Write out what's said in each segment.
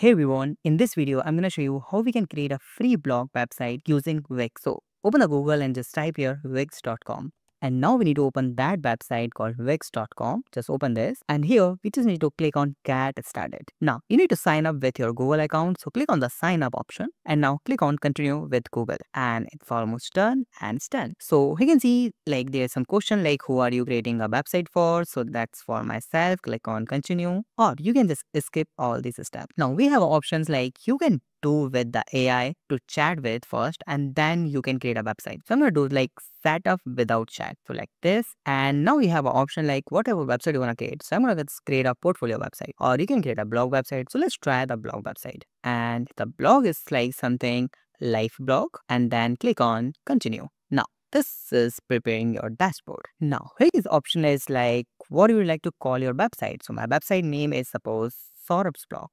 Hey everyone, in this video, I'm going to show you how we can create a free blog website using Wix. So open the Google and just type here wix.com. And now we need to open that website called wix.com. Just open this. And here we just need to click on get started. Now you need to sign up with your Google account. So click on the sign up option and now click on continue with Google and it's almost done and it's done. So you can see like there's some question like who are you creating a website for? So that's for myself. Click on continue or you can just skip all these steps. Now we have options like you can do with the AI to chat with first and then you can create a website. So I'm going to do like setup without chat. So like this and now we have an option like whatever website you want to create. So I'm going to create a portfolio website or you can create a blog website. So let's try the blog website and the blog is like something life blog and then click on continue. Now this is preparing your dashboard. Now his option is like what do you like to call your website? So my website name is suppose Saurabh's blog.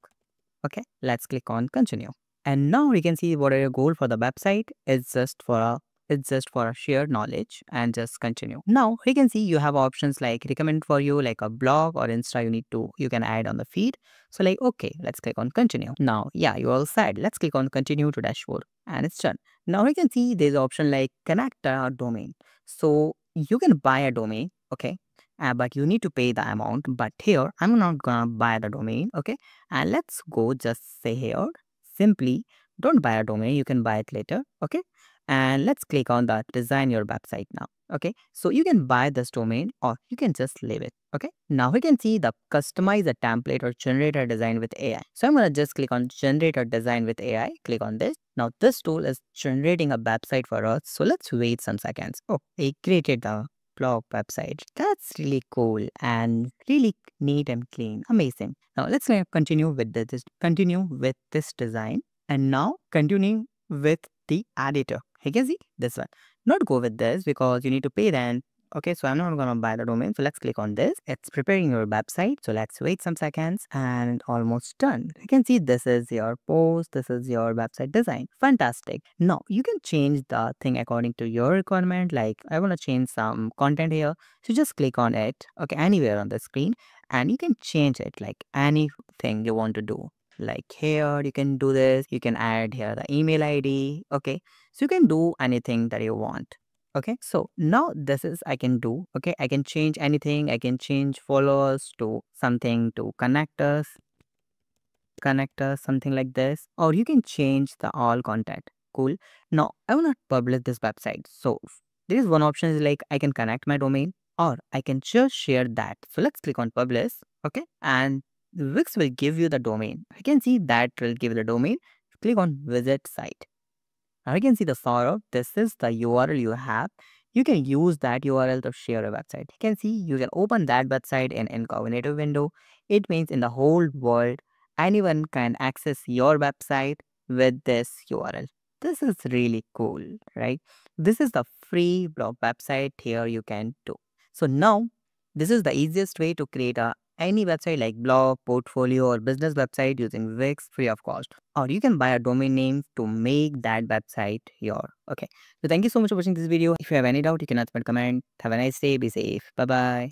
Okay, let's click on continue. And now we can see what are your goal for the website. It's just for a it's just for a shared knowledge and just continue. Now you can see you have options like recommend for you like a blog or Insta you need to you can add on the feed. So like okay, let's click on continue. Now yeah, you all said let's click on continue to dashboard and it's done. Now you can see there's option like connect a domain. So you can buy a domain, okay, uh, but you need to pay the amount. But here i'm not gonna buy the domain okay? And let's go just say here simply don't buy a domain. You can buy it later okay? And let's click on the design your website now okay? So you can buy this domain or you can just leave it okay? Now we can see the customize a template or generate generator design with ai so i'm gonna just click on generate generator design with ai click on this. Now this tool is generating a website for us. So let's wait some seconds. Oh it created the blog website. That's really cool and really neat and clean. Amazing. Now let's continue with this, continue with this design and now continuing with the editor. You can see this one. Not go with this because you need to pay then Okay, so I'm not going to buy the domain. So let's click on this. It's preparing your website. So let's wait some seconds and almost done. You can see this is your post. This is your website design. Fantastic. Now you can change the thing according to your requirement. Like I want to change some content here. So just click on it. Okay, anywhere on the screen and you can change it like anything you want to do like here you can do this you can add here the email id okay so you can do anything that you want okay so now this is i can do okay? I can change anything i can change followers to something to connect us connect us something like this or you can change the all content cool. Now i will not publish this website. So there is one option is like i can connect my domain or i can just share that. So let's click on publish okay? And wix will give you the domain. I can see that will give the domain. Click on visit site now you can see the Saurabh. This is the URL you have. You can use that URL to share a website. You can see you can open that website in incognito window. It means in the whole world, anyone can access your website with this URL. This is really cool, right? This is the free blog website here you can do. So now this is the easiest way to create a any website like blog, portfolio or business website using Wix free of cost. Or you can buy a domain name to make that website your. Okay. So thank you so much for watching this video. If you have any doubt, you can ask me comment. Have a nice day. Be safe. Bye-bye.